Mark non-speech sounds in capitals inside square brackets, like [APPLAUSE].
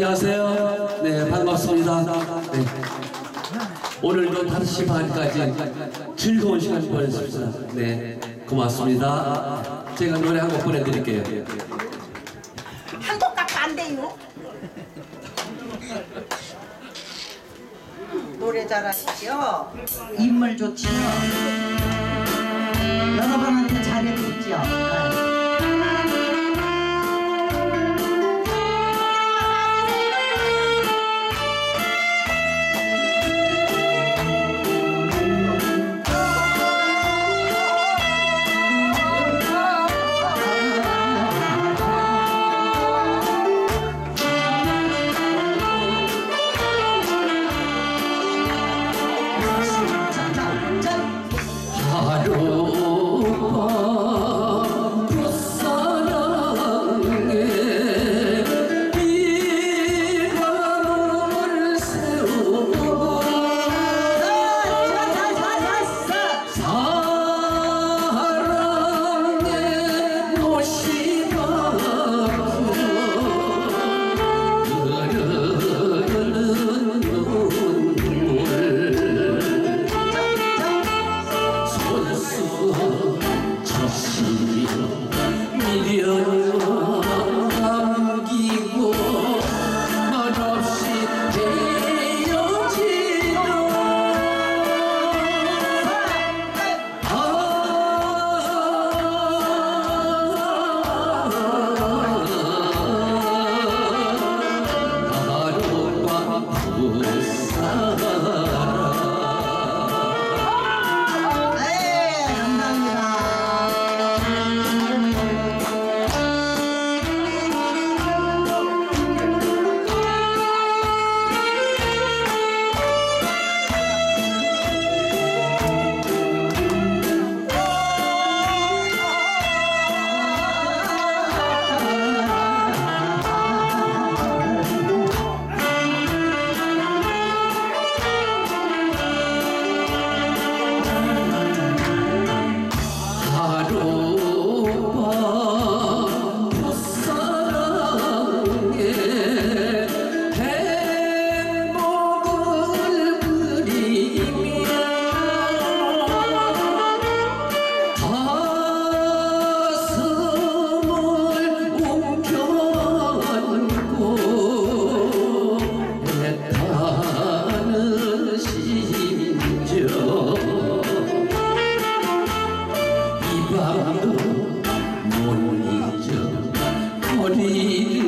안녕하세요. 네, 반갑습니다. 네. 오늘도 5시 반까지 즐거운 시간 보내십시다. 네, 고맙습니다. 제가 노래 한 곡 보내드릴게요. 한국 값안 돼요. 노래 잘하시죠? 인물 좋지요. 여러분한테 잘해드리죠. 네. 啊 [LAUGHS] 主 바람도 못 잊어 버리리